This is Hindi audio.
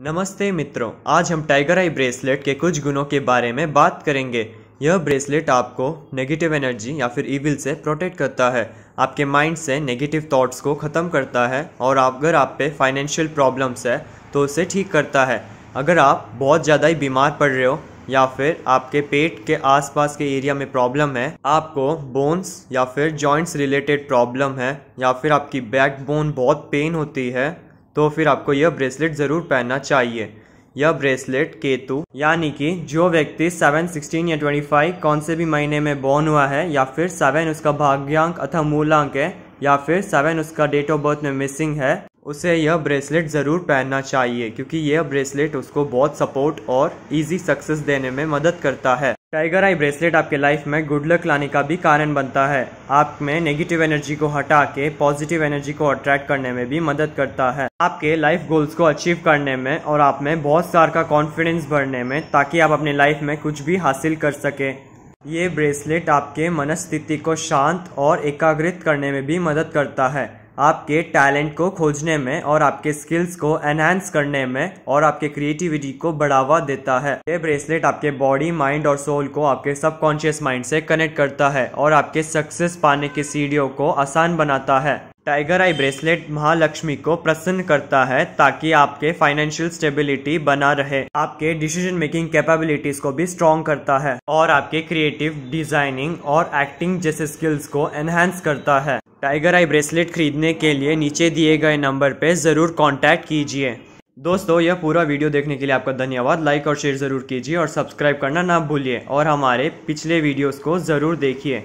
नमस्ते मित्रों, आज हम टाइगर आई ब्रेसलेट के कुछ गुणों के बारे में बात करेंगे। यह ब्रेसलेट आपको नेगेटिव एनर्जी या फिर ईविल से प्रोटेक्ट करता है। आपके माइंड से नेगेटिव थॉट्स को ख़त्म करता है और आप अगर आप पे फाइनेंशियल प्रॉब्लम्स है तो उसे ठीक करता है। अगर आप बहुत ज़्यादा ही बीमार पड़ रहे हो, या फिर आपके पेट के आसपास के एरिया में प्रॉब्लम है, आपको बोन्स या फिर जॉइंट्स रिलेटेड प्रॉब्लम है, या फिर आपकी बैक बोन बहुत पेन होती है तो फिर आपको यह ब्रेसलेट ज़रूर पहनना चाहिए। यह ब्रेसलेट केतु, यानी कि जो व्यक्ति सेवन सिक्सटीन या ट्वेंटी फाइव कौन से भी महीने में बॉर्न हुआ है, या फिर सेवन उसका भाग्यांक अथवा मूलांक है, या फिर सेवन उसका डेट ऑफ़ बर्थ में मिसिंग है, उसे यह ब्रेसलेट ज़रूर पहनना चाहिए, क्योंकि यह ब्रेसलेट उसको बहुत सपोर्ट और इजी सक्सेस देने में मदद करता है। टाइगर आई ब्रेसलेट आपके लाइफ में गुड लक लाने का भी कारण बनता है। आप में नेगेटिव एनर्जी को हटा के पॉजिटिव एनर्जी को अट्रैक्ट करने में भी मदद करता है। आपके लाइफ गोल्स को अचीव करने में और आप में बहुत सार का कॉन्फिडेंस बढ़ने में ताकि आप अपने लाइफ में कुछ भी हासिल कर सके। ये ब्रेसलेट आपके मनस्थिति को शांत और एकाग्रित करने में भी मदद करता है। आपके टैलेंट को खोजने में और आपके स्किल्स को एनहांस करने में और आपके क्रिएटिविटी को बढ़ावा देता है। ये ब्रेसलेट आपके बॉडी माइंड और सोल को आपके सबकॉन्शियस माइंड से कनेक्ट करता है और आपके सक्सेस पाने की सीढ़ियों को आसान बनाता है। टाइगर आई ब्रेसलेट महालक्ष्मी को प्रसन्न करता है ताकि आपके फाइनेंशियल स्टेबिलिटी बना रहे। आपके डिसीज़न मेकिंग कैपेबिलिटीज को भी स्ट्रॉन्ग करता है और आपके क्रिएटिव डिज़ाइनिंग और एक्टिंग जैसे स्किल्स को एनहेंस करता है। टाइगर आई ब्रेसलेट खरीदने के लिए नीचे दिए गए नंबर पर ज़रूर कॉन्टैक्ट कीजिए। दोस्तों, यह पूरा वीडियो देखने के लिए आपका धन्यवाद। लाइक और शेयर ज़रूर कीजिए और सब्सक्राइब करना ना भूलिए और हमारे पिछले वीडियोस को ज़रूर देखिए।